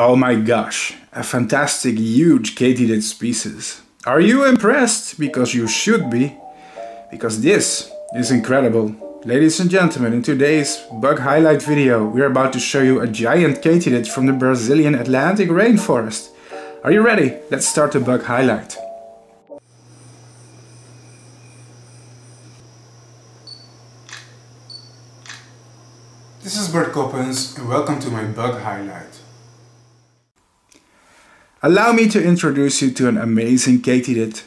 Oh my gosh, a fantastic huge katydid species. Are you impressed? Because you should be. Because this is incredible. Ladies and gentlemen, in today's bug highlight video, we're about to show you a giant katydid from the Brazilian Atlantic rainforest. Are you ready? Let's start the bug highlight. This is Bart Coppens and welcome to my bug highlight. Allow me to introduce you to an amazing katydid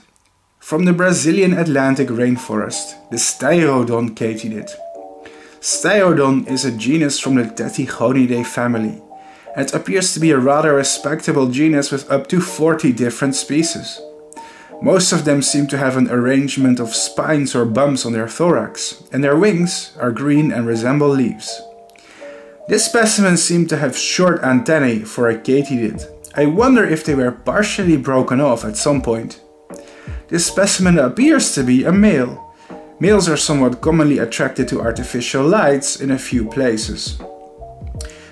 from the Brazilian Atlantic rainforest, the Steirodon katydid. Steirodon is a genus from the Tettigoniidae family. It appears to be a rather respectable genus with up to 40 different species. Most of them seem to have an arrangement of spines or bumps on their thorax, and their wings are green and resemble leaves. This specimen seemed to have short antennae for a katydid, I wonder if they were partially broken off at some point. This specimen appears to be a male. Males are somewhat commonly attracted to artificial lights in a few places.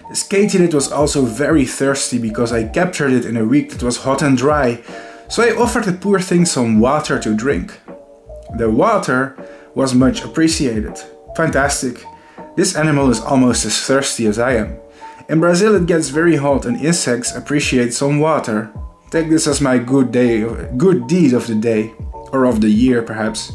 This katydid was also very thirsty because I captured it in a week that was hot and dry, so I offered the poor thing some water to drink. The water was much appreciated. Fantastic. This animal is almost as thirsty as I am. In Brazil it gets very hot and insects appreciate some water. Take this as my good day, good deed of the day, or of the year perhaps.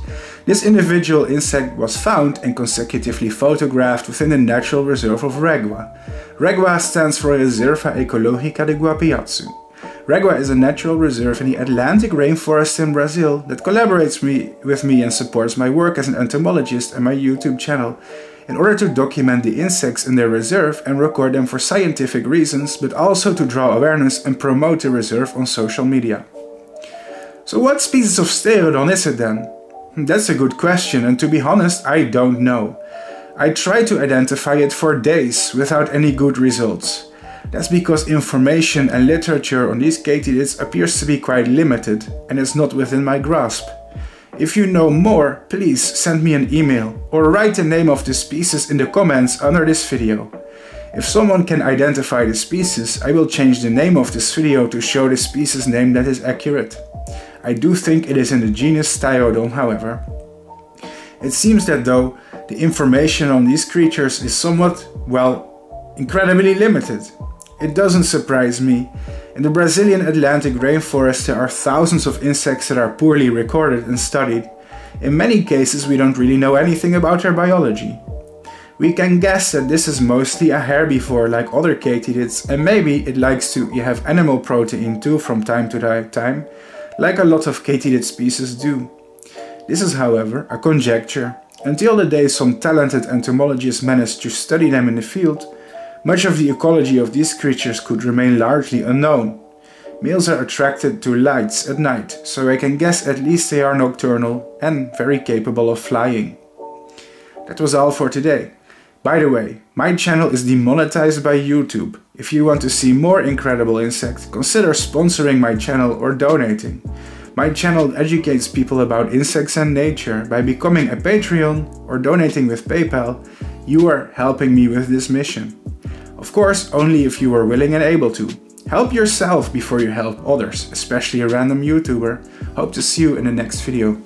This individual insect was found and consecutively photographed within the natural reserve of Regua. Regua stands for Reserva Ecológica de Guapiaçu. Regua is a natural reserve in the Atlantic rainforest in Brazil that collaborates me, with me and supports my work as an entomologist and my YouTube channel in order to document the insects in their reserve and record them for scientific reasons, but also to draw awareness and promote the reserve on social media. So what species of Steirodon is it then? That's a good question and to be honest I don't know. I tried to identify it for days without any good results. That's because information and literature on these katydids appears to be quite limited and is not within my grasp. If you know more, please send me an email or write the name of the species in the comments under this video. If someone can identify the species, I will change the name of this video to show the species name that is accurate. I do think it is in the genus Steirodon, however. It seems that though, the information on these creatures is somewhat, well, incredibly limited. It doesn't surprise me. In the Brazilian Atlantic rainforest there are thousands of insects that are poorly recorded and studied. In many cases we don't really know anything about their biology. We can guess that this is mostly a herbivore like other katydids and maybe it likes to have animal protein too from time to time, like a lot of katydid species do. This is however a conjecture. Until the day some talented entomologists managed to study them in the field, much of the ecology of these creatures could remain largely unknown. Males are attracted to lights at night, so I can guess at least they are nocturnal and very capable of flying. That was all for today. By the way, my channel is demonetized by YouTube. If you want to see more incredible insects, consider sponsoring my channel or donating. My channel educates people about insects and nature. By becoming a Patreon or donating with PayPal, you are helping me with this mission. Of course, only if you are willing and able to. Help yourself before you help others, especially a random YouTuber. Hope to see you in the next video.